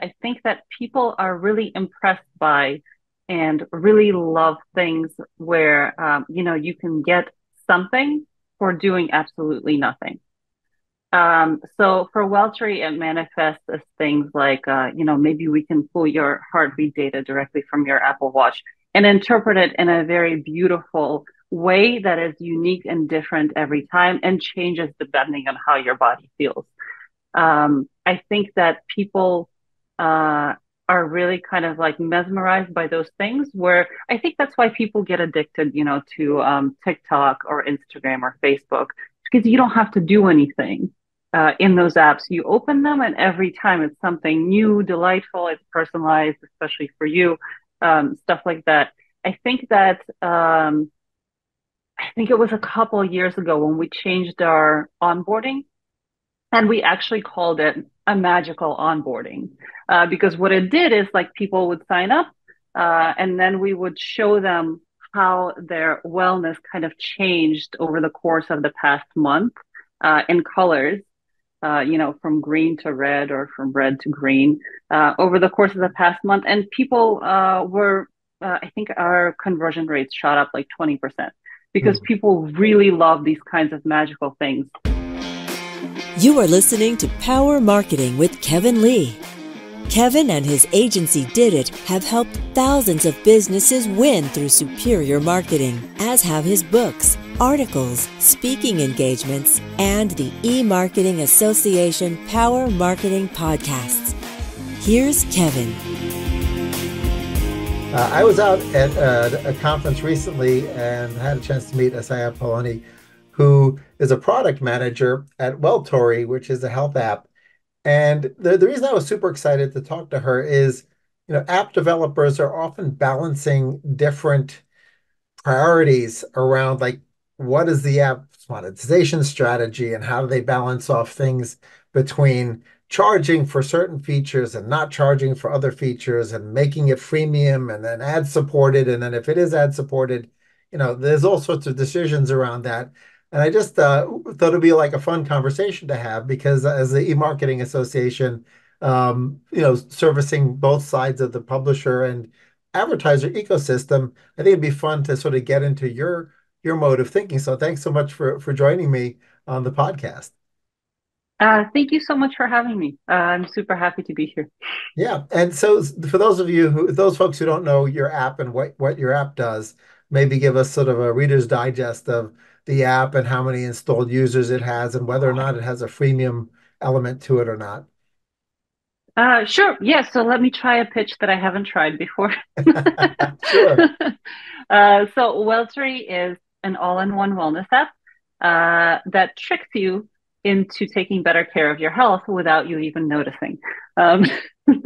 I think that people are really impressed by and really love things where um, you know you can get something for doing absolutely nothing. Um, so for Welltory, it manifests as things like, uh, you know, maybe we can pull your heartbeat data directly from your Apple Watch and interpret it in a very beautiful way that is unique and different every time and changes depending on how your body feels. Um, I think that people uh, are really kind of like mesmerized by those things where I think that's why people get addicted, you know, to um, TikTok or Instagram or Facebook because you don't have to do anything uh, in those apps. You open them, and every time it's something new, delightful, it's personalized, especially for you, um, stuff like that. I think that um, I think it was a couple years ago when we changed our onboarding, and we actually called it a magical onboarding uh, because what it did is like people would sign up, uh, and then we would show them how their wellness kind of changed over the course of the past month uh, in colors uh, you know, from green to red or from red to green uh, over the course of the past month. And people uh, were, uh, I think our conversion rates shot up like 20% because mm. people really love these kinds of magical things. You are listening to Power Marketing with Kevin Lee. Kevin and his agency Didit have helped thousands of businesses win through superior marketing, as have his books, articles, speaking engagements, and the e-marketing association Power Marketing podcasts. Here's Kevin. Uh, I was out at uh, a conference recently and had a chance to meet Asya Paloni, who is a product manager at Welltory, which is a health app. And the, the reason I was super excited to talk to her is, you know, app developers are often balancing different priorities around like what is the app's monetization strategy and how do they balance off things between charging for certain features and not charging for other features and making it freemium and then ad supported. And then if it is ad supported you know there's all sorts of decisions around that and I just uh, thought it'd be like a fun conversation to have because as the e-marketing association, um, you know, servicing both sides of the publisher and advertiser ecosystem, I think it'd be fun to sort of get into your your mode of thinking. So thanks so much for for joining me on the podcast. Uh, thank you so much for having me. Uh, I'm super happy to be here. Yeah, and so for those of you who, those folks who don't know your app and what what your app does, maybe give us sort of a Reader's Digest of the app and how many installed users it has and whether or not it has a freemium element to it or not. Uh, sure. Yeah. So let me try a pitch that I haven't tried before. sure. Uh, so Welltory is an all-in-one wellness app uh, that tricks you into taking better care of your health without you even noticing. Um, uh,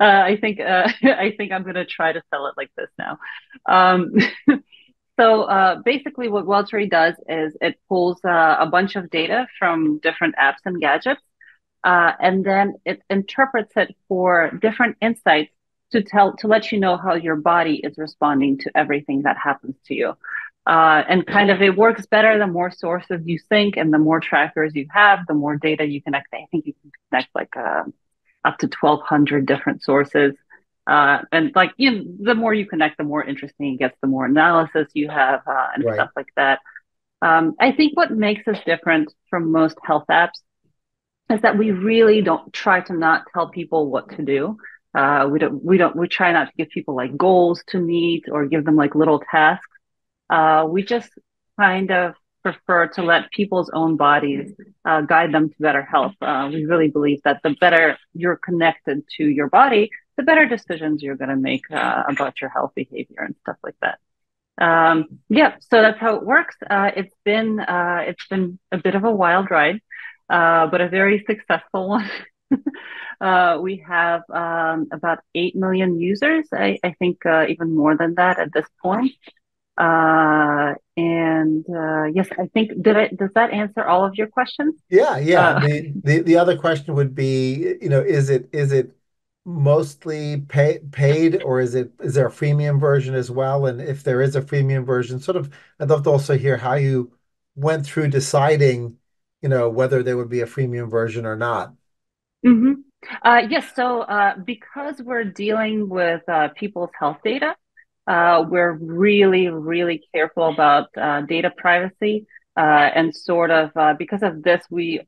I think uh, I think I'm going to try to sell it like this now. Um, so uh, basically, what Welltory does is it pulls uh, a bunch of data from different apps and gadgets, uh, and then it interprets it for different insights to tell to let you know how your body is responding to everything that happens to you. Uh, and kind of it works better the more sources you sync and the more trackers you have, the more data you connect. I think you can connect like uh, up to 1,200 different sources. Uh, and like you know, the more you connect, the more interesting it gets, the more analysis you have uh, and right. stuff like that. Um, I think what makes us different from most health apps is that we really don't try to not tell people what to do. Uh, we don't, we don't, we try not to give people like goals to meet or give them like little tasks. Uh, we just kind of prefer to let people's own bodies uh, guide them to better health. Uh, we really believe that the better you're connected to your body, the better decisions you're going to make uh, about your health behavior and stuff like that. Um, yeah, so that's how it works. Uh, it's been uh, it's been a bit of a wild ride, uh, but a very successful one. Uh, we have um, about eight million users. I, I think uh, even more than that at this point. and yes, I think did I does that answer all of your questions? Yeah, yeah. the, the the other question would be, you know, is it is it mostly pay, paid or is it is there a freemium version as well and if there is a freemium version sort of i'd love to also hear how you went through deciding you know whether there would be a freemium version or not mm-hmm. Uh, yes. So uh, because we're dealing with uh, people's health data, uh, we're really, really careful about uh, data privacy. Uh, and sort of because of this, we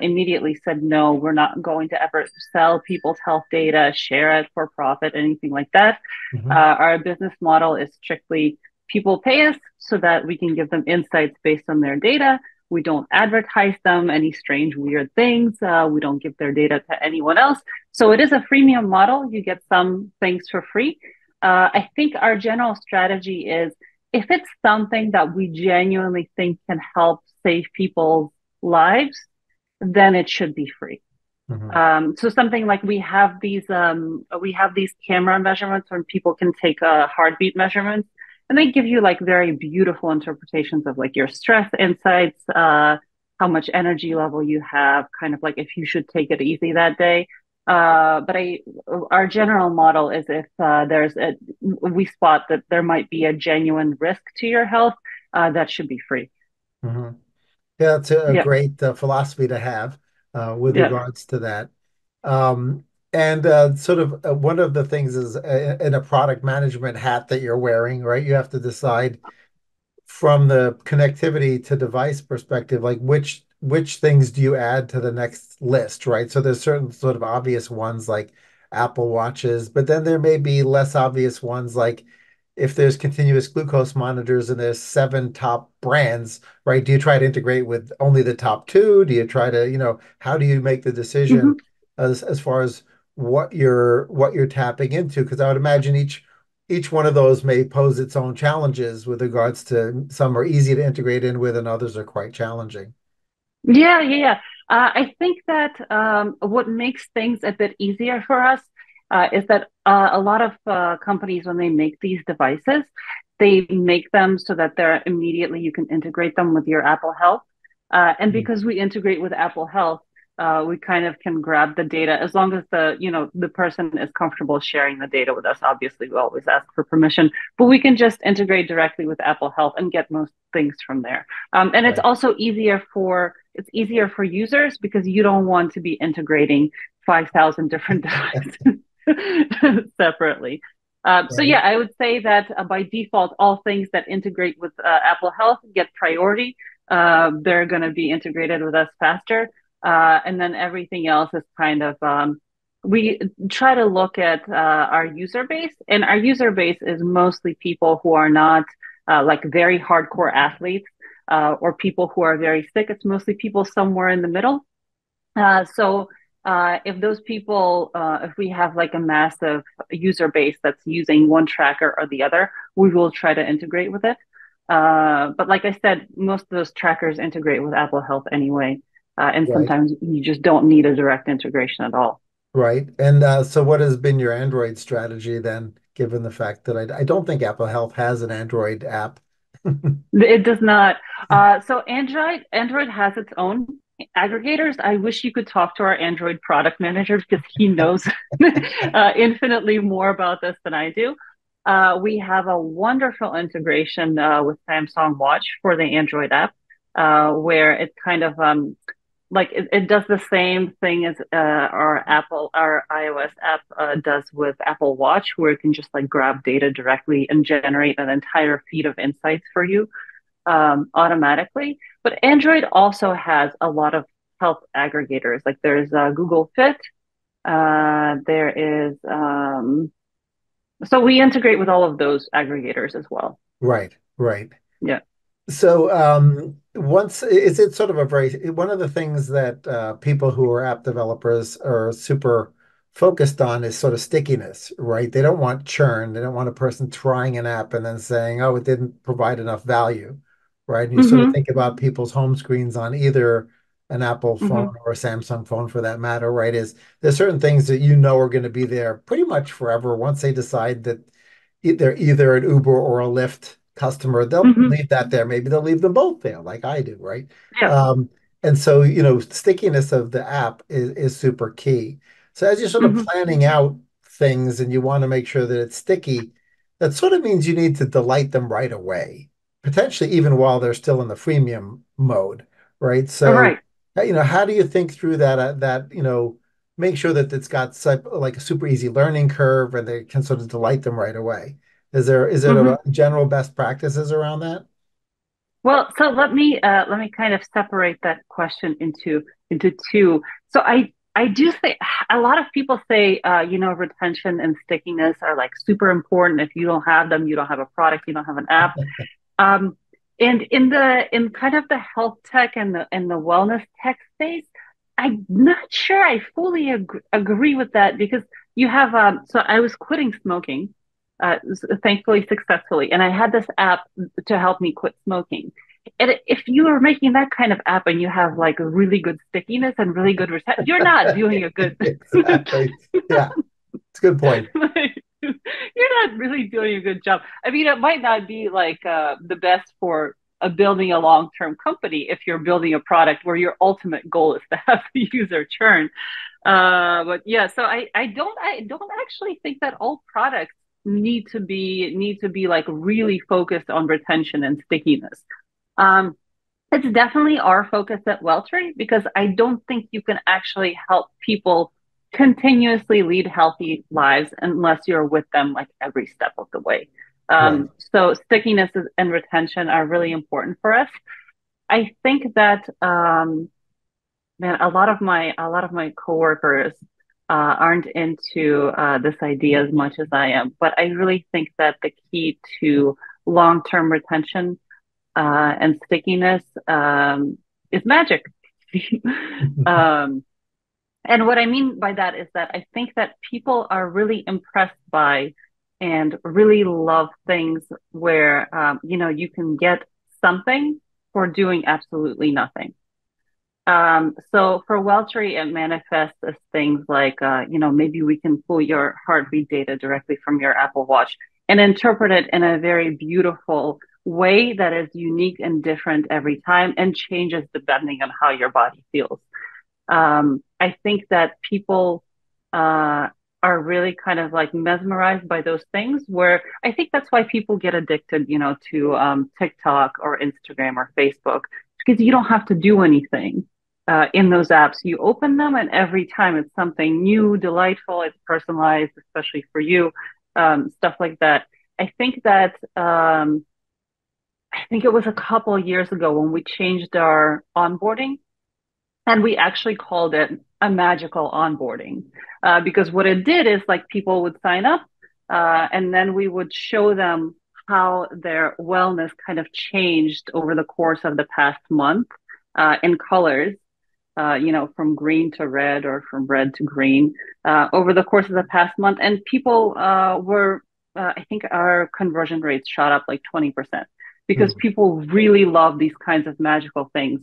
immediately said no, we're not going to ever sell people's health data, share it for profit, anything like that. Mm-hmm. our business model is strictly people pay us so that we can give them insights based on their data we don't advertise them any strange, weird things. Uh, we don't give their data to anyone else. So it is a freemium model. You get some things for free. Uh, I think our general strategy is if it's something that we genuinely think can help save people's lives, then it should be free. Mm-hmm. Um, so something like we have these um, we have these camera measurements when people can take a heartbeat measurements and they give you like very beautiful interpretations of like your stress insights uh how much energy level you have kind of like if you should take it easy that day uh but i our general model is if uh there's a we spot that there might be a genuine risk to your health uh that should be free mm-hmm. yeah it's a, yeah. great uh, philosophy to have uh with yeah. regards to that um and uh, sort of one of the things is in a product management hat that you're wearing, right? You have to decide from the connectivity to device perspective, like which which things do you add to the next list, right? So there's certain sort of obvious ones like Apple Watches, but then there may be less obvious ones like if there's continuous glucose monitors and there's seven top brands, right? Do you try to integrate with only the top two? Do you try to, you know, how do you make the decision mm-hmm. as as far as what you're what you're tapping into because I would imagine each each one of those may pose its own challenges with regards to some are easy to integrate in with and others are quite challenging. Yeah, yeah. Uh, I think that um, what makes things a bit easier for us uh, is that uh, a lot of uh, companies, when they make these devices, they make them so that they're immediately you can integrate them with your Apple Health. Uh, and mm-hmm. because we integrate with Apple Health, uh, we kind of can grab the data as long as the you know the person is comfortable sharing the data with us obviously we always ask for permission but we can just integrate directly with apple health and get most things from there um, and right. it's also easier for it's easier for users because you don't want to be integrating 5000 different devices separately um, right. So yeah, I would say that uh, by default, all things that integrate with uh, Apple Health get priority. Uh, they're going to be integrated with us faster. Uh, and then everything else is kind of um, we try to look at uh, our user base, and our user base is mostly people who are not uh, like very hardcore athletes uh, or people who are very sick. It's mostly people somewhere in the middle. Uh, so uh, if those people, if we have like a massive user base that's using one tracker or the other, we will try to integrate with it. but like I said, most of those trackers integrate with Apple Health anyway. Uh, and right. sometimes you just don't need a direct integration at all. Right. And uh, so, what has been your Android strategy then, given the fact that I, I don't think Apple Health has an Android app? it does not. Uh, so, Android Android has its own aggregators. I wish you could talk to our Android product manager because he knows uh, infinitely more about this than I do. Uh, we have a wonderful integration uh, with Samsung Watch for the Android app, uh, where it kind of um, like it, it, does the same thing as uh, our Apple, our iOS app uh, does with Apple Watch, where it can just like grab data directly and generate an entire feed of insights for you um, automatically. But Android also has a lot of health aggregators. Like there's uh, Google Fit, uh, there is. Um, so we integrate with all of those aggregators as well. Right. Right. Yeah. So um, once is it sort of a very one of the things that uh, people who are app developers are super focused on is sort of stickiness, right? They don't want churn. They don't want a person trying an app and then saying, "Oh, it didn't provide enough value," right? And you mm-hmm. sort of mm-hmm. think about people's home screens on either an Apple phone mm-hmm. or a Samsung phone for that matter, right? Is there's certain things that you know are going to be there pretty much forever once they decide that they're either an Uber or a Lyft customer, they'll mm-hmm. leave that there. Maybe they'll leave them both there, like I do, right? Yeah. Um, and so, you know, stickiness of the app is, is super key. So as you're sort of mm-hmm. planning out things and you want to make sure that it's sticky, that sort of means you need to delight them right away, potentially even while they're still in the freemium mode, right? So, right. you know, how do you think through that? Uh, that you know, make sure that it's got like a super easy learning curve and they can sort of delight them right away. Is there is there mm-hmm. general best practices around that? Well, so let me uh, let me kind of separate that question into into two. So I I do think a lot of people say, uh, you know, retention and stickiness are like super important. If you don't have them, you don't have a product, you don't have an app. um, and in the in kind of the health tech and the and the wellness tech space, I'm not sure I fully ag- agree with that because you have. Um, so I was quitting smoking, uh, thankfully successfully, and I had this app to help me quit smoking and if you are making that kind of app and you have like really good stickiness and really good retention, you're not doing a good. exactly. Yeah, it's a good point. you're not really doing a good job. I mean, it might not be like uh, the best for a building a long-term company if you're building a product where your ultimate goal is to have the user churn. Uh, but yeah, so I, I don't I don't actually think that all products need to be need to be like really focused on retention and stickiness. Um, it's definitely our focus at Welltory because I don't think you can actually help people continuously lead healthy lives unless you're with them like every step of the way. Um, right. So stickiness and retention are really important for us. I think that um, man, a lot of my a lot of my coworkers uh, aren't into uh, this idea as much as I am, but I really think that the key to long term retention uh, and stickiness um, is magic. um, and what I mean by that is that I think that people are really impressed by and really love things where um, you know you can get something for doing absolutely nothing. Um, so for Welltory, it manifests as things like, uh, you know, maybe we can pull your heartbeat data directly from your Apple Watch and interpret it in a very beautiful way that is unique and different every time and changes depending on how your body feels. Um, I think that people uh, are really kind of like mesmerized by those things where I think that's why people get addicted, you know, to um, TikTok or Instagram or Facebook because you don't have to do anything. Uh, in those apps, you open them, and every time it's something new, delightful, it's personalized, especially for you, um, stuff like that. I think that um, I think it was a couple years ago when we changed our onboarding and we actually called it a magical onboarding uh, because what it did is like people would sign up uh, and then we would show them how their wellness kind of changed over the course of the past month uh, in colors uh, you know from green to red or from red to green uh, over the course of the past month and people uh, were i think our conversion rates shot up like 20% because mm people really love these kinds of magical things.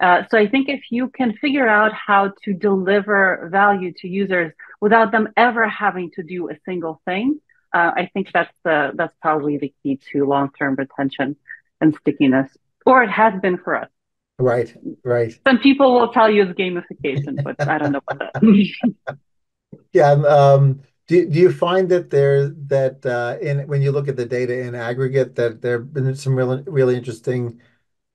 Uh, so I think if you can figure out how to deliver value to users without them ever having to do a single thing, uh, I think that's the that's probably the key to long term retention and stickiness, or it has been for us. Right, right. Some people will tell you it's gamification, but I don't know about that. yeah, um, do, do you find that there that uh, in when you look at the data in aggregate that there have been some really really interesting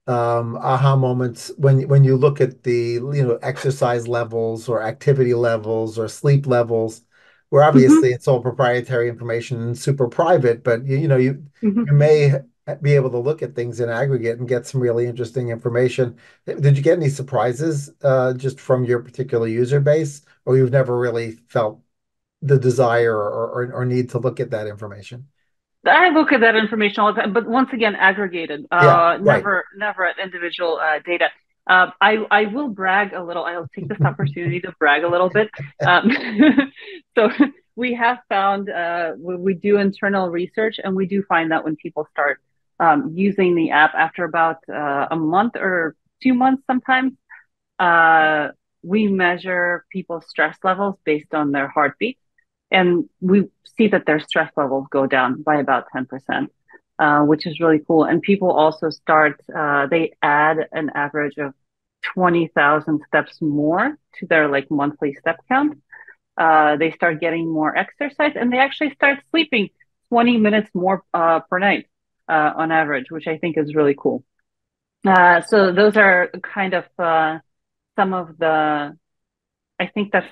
um, aha moments when when you look at the you know exercise levels or activity levels or sleep levels where obviously mm-hmm. it's all proprietary information and super private but you, you know you mm-hmm. you may be able to look at things in aggregate and get some really interesting information did you get any surprises uh, just from your particular user base or you've never really felt the desire or, need to look at that information? I look at that information all the time, but once again, aggregated, uh, yeah, never, right. never at individual uh, data. Uh, I, I will brag a little. I'll take this opportunity to brag a little bit. Um, so we have found uh, we do internal research, and we do find that when people start um, using the app after about uh, a month or two months, sometimes uh, we measure people's stress levels based on their heartbeat and we see that their stress levels go down by about 10%, uh, which is really cool. And people also start, uh, they add an average of 20,000 steps more to their like monthly step count. Uh, they start getting more exercise and they actually start sleeping 20 minutes more uh, per night uh, on average, which I think is really cool. Uh, so those are kind of some of the, I think that's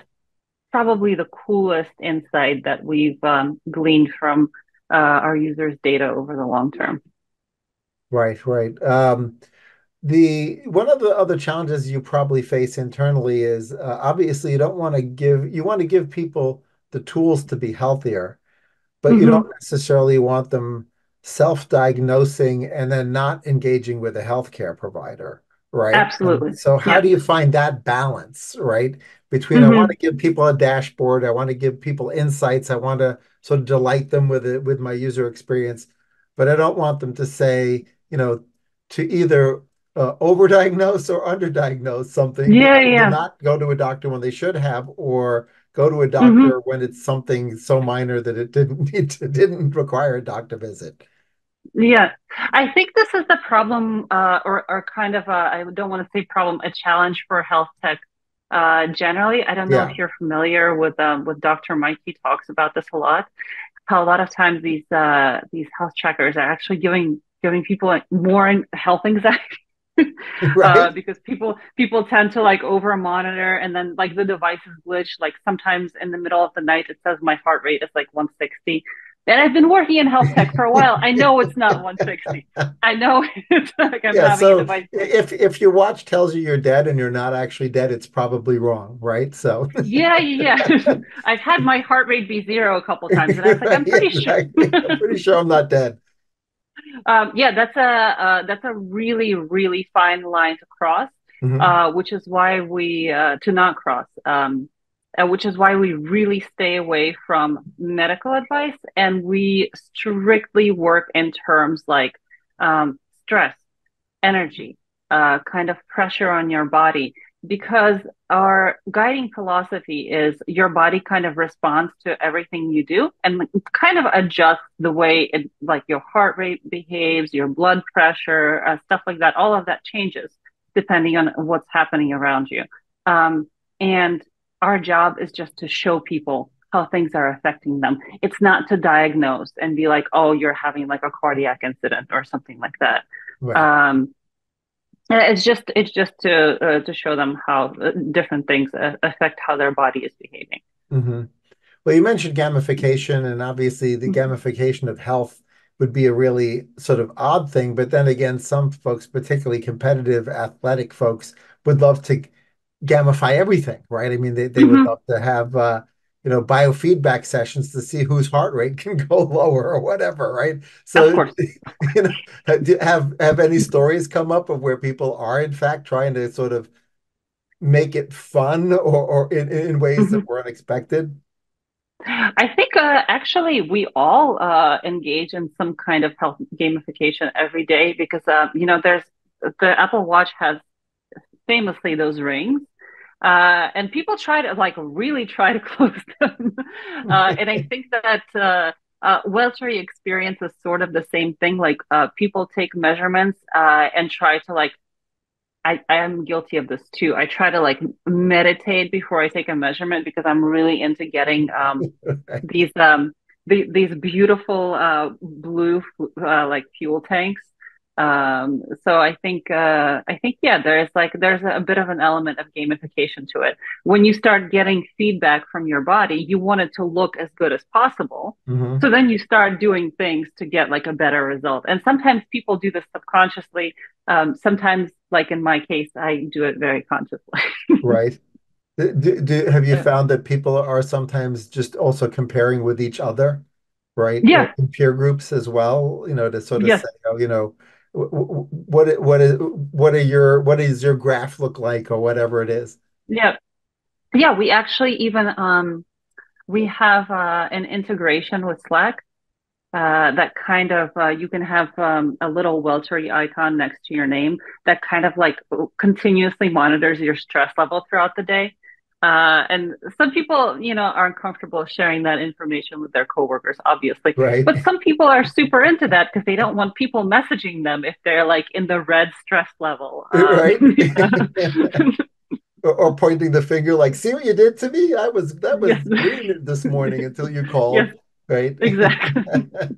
probably the coolest insight that we've um, gleaned from uh, our users' data over the long term. Right, right. Um, the one of the other challenges you probably face internally is uh, obviously you don't want to give you want to give people the tools to be healthier, but you don't hmm necessarily want them self-diagnosing and then not engaging with a healthcare provider, right? And Absolutely. so how do you find that balance, right? Between I want to give people a dashboard, I want to give people insights, I want to sort of delight them with it with my user experience, but I don't want them to say, you know, to either uh, overdiagnose or underdiagnose something, Yeah, yeah. not go to a doctor when they should have, or go to a hmm doctor when it's something so minor that it didn't need to, didn't require a doctor visit. Yeah. I think this is the problem, uh, or, or kind of a, I don't want to say problem, a challenge for health tech uh, generally. I don't know Yeah, if you're familiar with um, with Dr. Mike. He talks about this a lot. How a lot of times these uh, these health trackers are actually giving giving people more health anxiety uh, because people people tend to like over monitor and then like the devices glitch. Like sometimes in the middle of the night, it says my heart rate is like 160. And I've been working in health tech for a while. I know it's not 160. I know it's like I'm Yeah, having a so device if if your watch tells you you're dead and you're not actually dead, it's probably wrong, right? So Yeah, yeah. yeah. I've had my heart rate be zero a couple of times, and I was like, I'm pretty sure. I'm pretty sure I'm not dead. Um, yeah, that's a uh, that's a really really fine line to cross, hmm uh, which is why we uh, to not cross, um, uh, which is why we really stay away from medical advice and we strictly work in terms like um, stress, energy, uh, kind of pressure on your body, because our guiding philosophy is your body kind of responds to everything you do and kind of adjusts the way it, like your heart rate behaves, your blood pressure, uh, stuff like that. All of that changes depending on what's happening around you. Um, and our job is just to show people how things are affecting them. It's not to diagnose and be like, oh, you're having like a cardiac incident or something like that. Right. Um, it's just it's just to uh, to show them how uh, different things uh, affect how their body is behaving. hmm Well, you mentioned gamification, and obviously the Mhm. gamification of health would be a really sort of odd thing. But then again, some folks, particularly competitive athletic folks, would love to gamify everything, right? I mean, they, they would Mhm. love to have uh, you know, biofeedback sessions to see whose heart rate can go lower or whatever, right? Of So, course. you know, have have any stories come up of where people are in fact trying to sort of make it fun or, or in, in ways that Mhm. were unexpected? I think uh, actually we all uh, engage in some kind of health gamification every day because uh, you know there's the Apple Watch has famously those rings. Uh, and people try to like really try to close them. Uh, and I think that uh, uh, experience is sort of the same thing. Like uh, people take measurements uh, and try to like I, I am guilty of this too. I try to like meditate before I take a measurement because I'm really into getting um these um the, these beautiful uh blue uh, like fuel tanks. Um so I think uh I think yeah there's like there's a bit of an element of gamification to it. When you start getting feedback from your body, you want it to look as good as possible. hmm So then you start doing things to get like a better result. And sometimes people do this subconsciously um, sometimes, like in my case, I do it very consciously. Right. Do, do, have you Uh, found that people are sometimes just also comparing with each other, right? Yeah, In peer groups as well, you know, to sort of yes, say, oh, you know, what what is what are your what does your graph look like or whatever it is? yeah, yeah. We actually even um, we have uh, an integration with Slack uh, that kind of uh, you can have um, a little Welltory icon next to your name that kind of like continuously monitors your stress level throughout the day. Uh, and some people, you know, aren't comfortable sharing that information with their coworkers, obviously. Right. But some people are super into that because they don't want people messaging them if they're like in the red stress level. Um, Right. Or, or pointing the finger like, see what you did to me? I was that was Yes. green this morning until you Yes, called, right? exactly.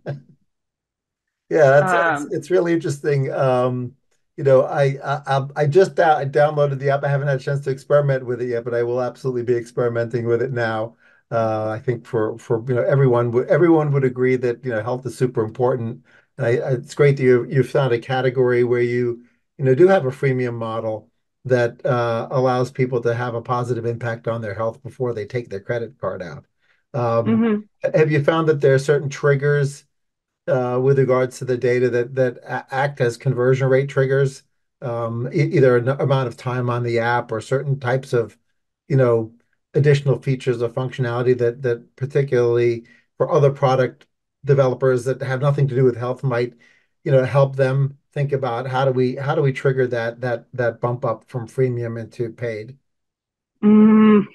Yeah, that's it's Um, it's really interesting. Um, you know, I I, I just uh, I downloaded the app. I haven't had a chance to experiment with it yet, but I will absolutely be experimenting with it now. Uh, I think for for you know everyone would everyone would agree that you know health is super important, and I, it's great that you you've found a category where you you know do have a freemium model that uh, allows people to have a positive impact on their health before they take their credit card out. Um, hmm have you found that there are certain triggers? Uh, with regards to the data that act as conversion rate triggers, um, either an amount of time on the app or certain types of, you know, additional features or functionality that that particularly for other product developers that have nothing to do with health might, you know, help them think about how do we how do we trigger that that that bump up from freemium into paid? Mm,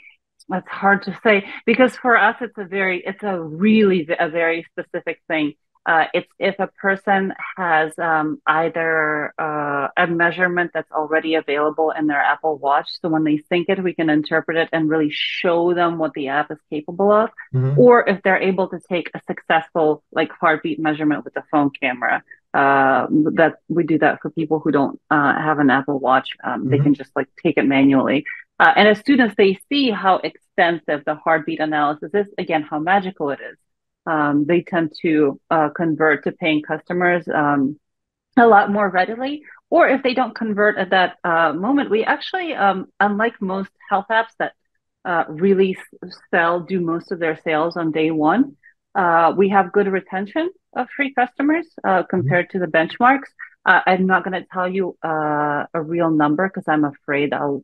that's hard to say because for us, it's a very, it's a really a very specific thing. Uh, it's if a person has um, either uh, a measurement that's already available in their Apple Watch. So when they sync it, we can interpret it and really show them what the app is capable of. hmm Or if they're able to take a successful like heartbeat measurement with a phone camera. Uh, that we do that for people who don't uh, have an Apple Watch. Um, they can just like take it manually. Uh, and as students, they see how extensive the heartbeat analysis is, again, how magical it is they tend to uh, convert to paying customers um, a lot more readily. Or if they don't convert at that uh, moment, we actually, um, unlike most health apps that uh, really sell, do most of their sales on day one, uh, we have good retention of free customers uh, compared to the benchmarks. Uh, I'm not going to tell you uh, a real number because I'm afraid I'll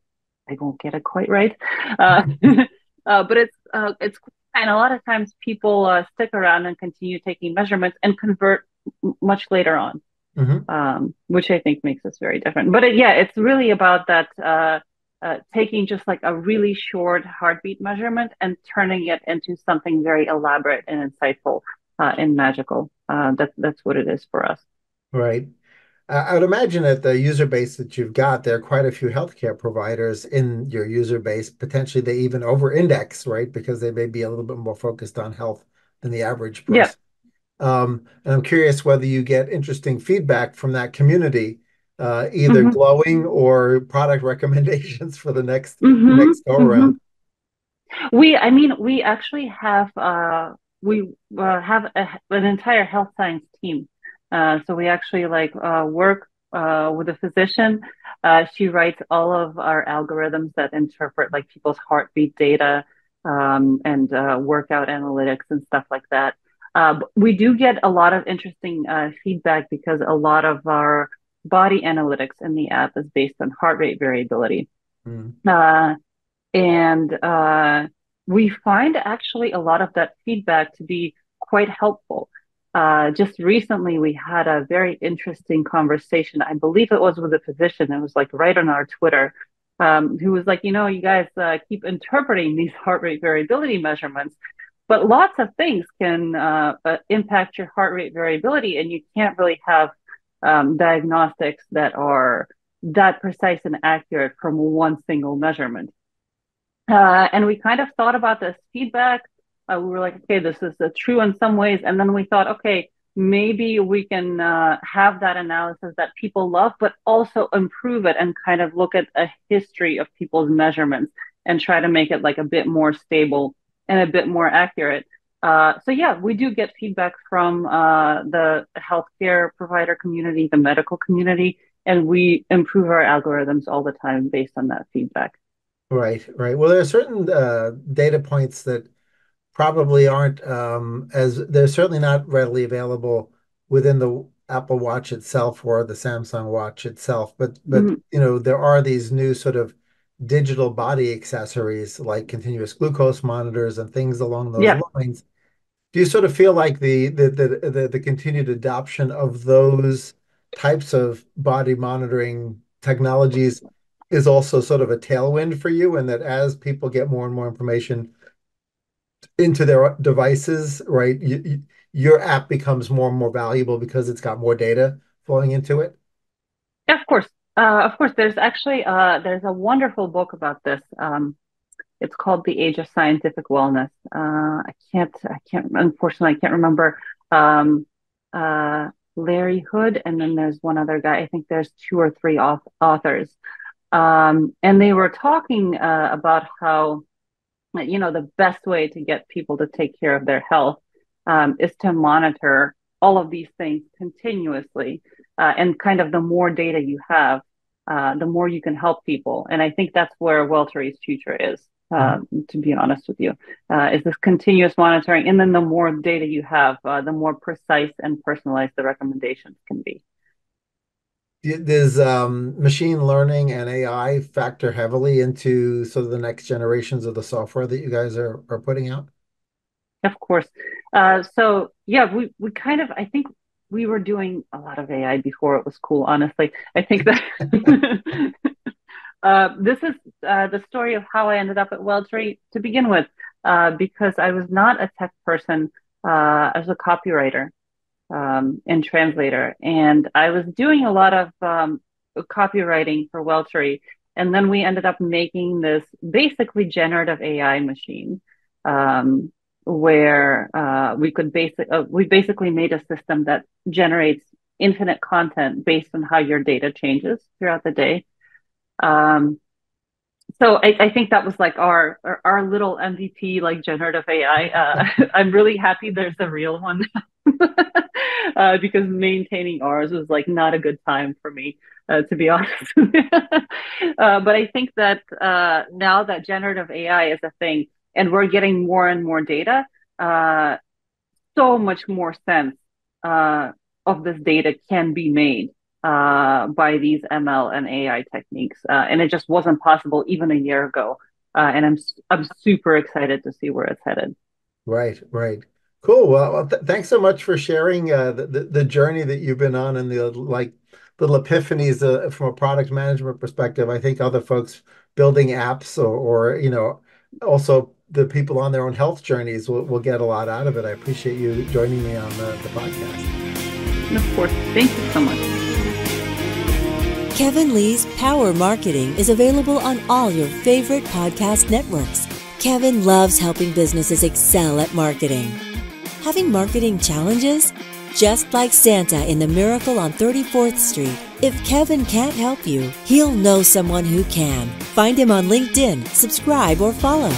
I won't get it quite right. Uh, uh, but it's uh, it's and a lot of times people uh, stick around and continue taking measurements and convert m- much later on, hmm um, which I think makes us very different. But it, yeah, it's really about that uh, uh, taking just like a really short heartbeat measurement and turning it into something very elaborate and insightful uh, and magical. Uh, that, that's what it is for us. Right. I would imagine that the user base that you've got, there are quite a few healthcare providers in your user base. Potentially, they even over-index, right? Because they may be a little bit more focused on health than the average Yeah. person. Um, and I'm curious whether you get interesting feedback from that community, uh, either hmm glowing or product recommendations for the next the hmm next go hmm around. We, I mean, we actually have uh, we uh, have a, an entire health science team. Uh, so we actually like uh, work uh, with a physician. Uh, she writes all of our algorithms that interpret like people's heartbeat data um, and uh, workout analytics and stuff like that. Uh, we do get a lot of interesting uh, feedback because a lot of our body analytics in the app is based on heart rate variability. Mm, Uh, and uh, we find actually a lot of that feedback to be quite helpful. Uh, just recently, we had a very interesting conversation. I believe it was with a physician. It was like right on our Twitter, um, who was like, you know, you guys uh, keep interpreting these heart rate variability measurements, but lots of things can uh, uh, impact your heart rate variability, and you can't really have um, diagnostics that are that precise and accurate from one single measurement. Uh, and we kind of thought about this feedback. Uh, we were like, okay, this is uh, true in some ways. And then we thought, okay, maybe we can uh, have that analysis that people love, but also improve it and kind of look at a history of people's measurements and try to make it like a bit more stable and a bit more accurate. Uh, so yeah, we do get feedback from uh, the healthcare provider community, the medical community, and we improve our algorithms all the time based on that feedback. right, right. Well, there are certain uh, data points that probably aren't um, as they're certainly not readily available within the Apple Watch itself or the Samsung Watch itself. But but Mhm. you know there are these new sort of digital body accessories like continuous glucose monitors and things along those lines. Do you sort of feel like the the the the, the continued adoption of those types of body monitoring technologies is also sort of a tailwind for you, and that as people get more and more information into their devices, right? You, you, your app becomes more and more valuable because it's got more data flowing into it. Yeah, of course. Uh, of course, there's actually uh, there's a wonderful book about this. Um, it's called The Age of Scientific Wellness. Uh, I can't, I can't, unfortunately, I can't remember um, uh, Larry Hood, and then there's one other guy. I think there's two or three authors. Um, and they were talking uh, about how, you know, the best way to get people to take care of their health um, is to monitor all of these things continuously. Uh, and kind of the more data you have, uh, the more you can help people. And I think that's where Welltory's future is. Mm-hmm. to be honest with you, uh, is this continuous monitoring, and then the more data you have, uh, the more precise and personalized the recommendations can be. Does um, machine learning and AI factor heavily into sort of the next generations of the software that you guys are are putting out? Of course. Uh, so yeah, we we kind of I think we were doing a lot of AI before it was cool. Honestly, I think that uh, this is uh, the story of how I ended up at Welltory to begin with, uh, because I was not a tech person uh, as a copywriter um, and translator. And I was doing a lot of um, copywriting for Welltory. And then we ended up making this basically generative AI machine um, where uh, we could basic uh, we basically made a system that generates infinite content based on how your data changes throughout the day. Um, so I, I, think that was like our, our, our little MVP, like generative AI. Uh, I'm really happy there's a real one uh, because maintaining ours was like not a good time for me, uh, to be honest. Uh, but I think that uh, now that generative AI is a thing and we're getting more and more data, uh, so much more sense of this data can be made uh, by these ML and AI techniques, uh, and it just wasn't possible even a year ago. Uh, and I'm I'm super excited to see where it's headed. Right, right, cool. Well, th- thanks so much for sharing uh, the, the, the journey that you've been on and the like little epiphanies uh, from a product management perspective. I think other folks building apps or, or you know also the people on their own health journeys will, will get a lot out of it. I appreciate you joining me on the, the podcast. And of course. Thank you so much. Kevin Lee's Power Marketing is available on all your favorite podcast networks. Kevin loves helping businesses excel at marketing. Having marketing challenges? Just like Santa in The Miracle on 34th Street, if Kevin can't help you, he'll know someone who can. Find him on LinkedIn, subscribe, or follow.